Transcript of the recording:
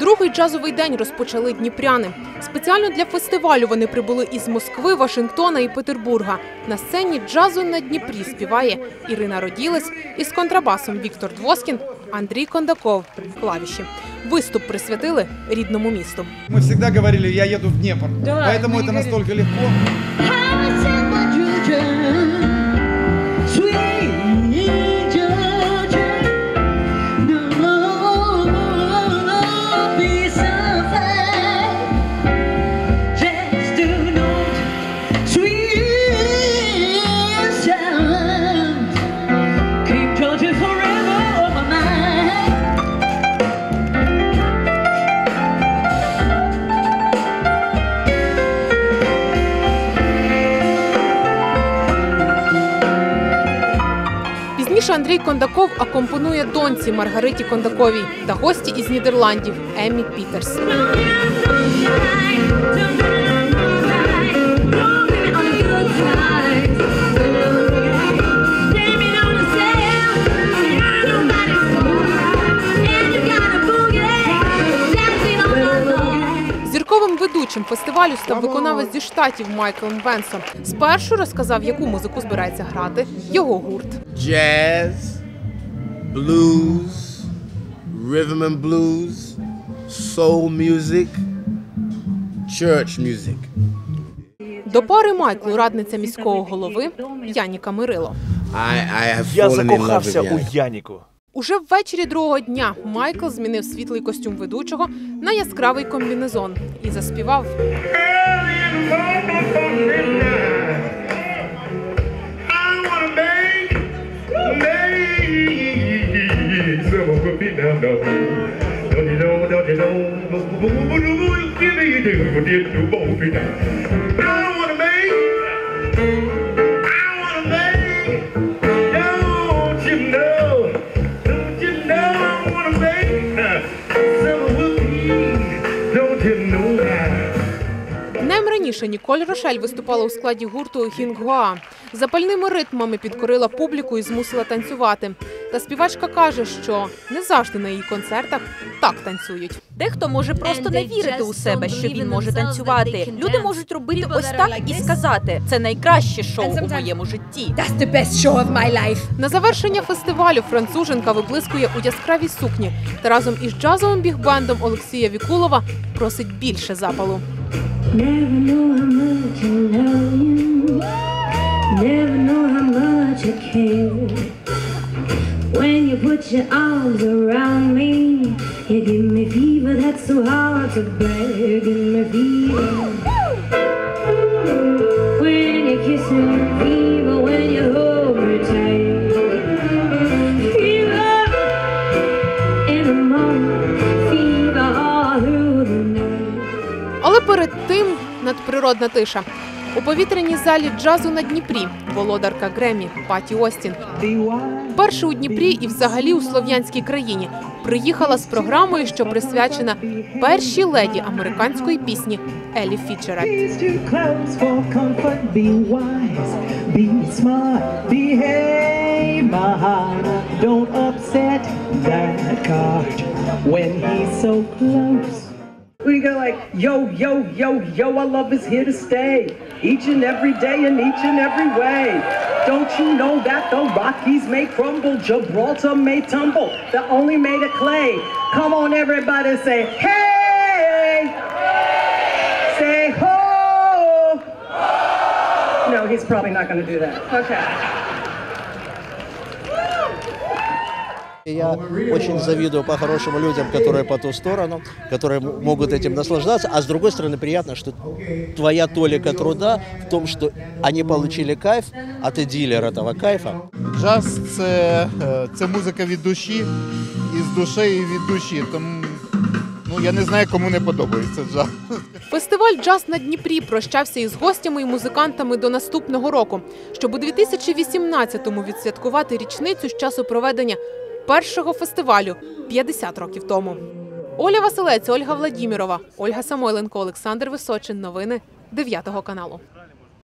Другий джазовий день розпочали дніпряни. Спеціально для фестивалю вони прибули із Москви, Вашингтона і Петербурга. На сцені джазу на Дніпрі співає Ірина Роділець із контрабасом Віктор Двоскін, Андрій Кондаков клавіші. Виступ присвятили рідному місту. Мы всегда говорили, я еду в Днепр. Поэтому это настолько легко. Пізніше Андрій Кондаков акомпонує доньці Маргариті Кондаковій та гості із Нідерландів Емі Пітерс. Ведучим фестивалю став виконавець зі штатів Майкл Бенсон. Спершу розказав, яку музику збирається грати його гурт. jazz, blues, rhythm and blues, soul music, church music. До пари Майклу радниця міського голови Яніка Мирило. I, I have Я fallen in love закохався with у Яніку. Уже ввечері другого дня Майкл змінив світлий костюм ведучого на яскравий комбінезон і заспівав. Днем раніше Ніколь Рошель виступала у складі гурту Хінгуа. Запальними ритмами підкорила публіку і змусила танцювати. Та співачка каже, що не завжди на її концертах так танцюють. Дехто може просто не вірити у себе, що він може танцювати. Люди можуть робити ось так і сказати: це найкраще шоу у моєму житті. That's the best show of my life. На завершення фестивалю француженка виблискує у яскравій сукні та разом із джазовим бігбендом Олексія Вікулова просить більше запалу. Never know how much I love you. Never know how much I care. When you put your arms around me, you give me fever that's so hard to bear. Give me fever. When you kiss me, fever. When you hold me tight. Але перед тим надприродна тиша. У повітряній залі джазу на Дніпрі. Володарка Гремі Паті Остін. Перше у Дніпрі і взагалі у слов'янській країні. Приїхала з програмою, що присвячена першій леді американської пісні Елі heart. Don't upset that cart when he's so close. We go like, yo, yo, yo, yo, our love is here to stay. Each and every day in each and every way. Don't you know that the Rockies may crumble, Gibraltar may tumble, they're only made of clay. Come on, everybody, say, hey! Say ho! No, he's probably not going to do that. Okay. Я очень завидую по-хорошему людям, которые по ту сторону, которые м- могут этим наслаждаться. А с другой стороны, приятно, что твоя толика труда в том, что они получили кайф, а ты дилер этого кайфа. Джаз це, е, це музика від душі, і з душею і від душі. Тому ну, я не знаю, кому не подобається джаз. Фестиваль Джаз на Дніпрі прощався із гостями і музикантами до наступного року, щоб у 2018-му відсвяткувати річницю з часу проведення першого фестивалю 50 років тому. Оля Василець, Ольга Владімірова, Ольга Самойленко, Олександр Височин. Новини 9 каналу.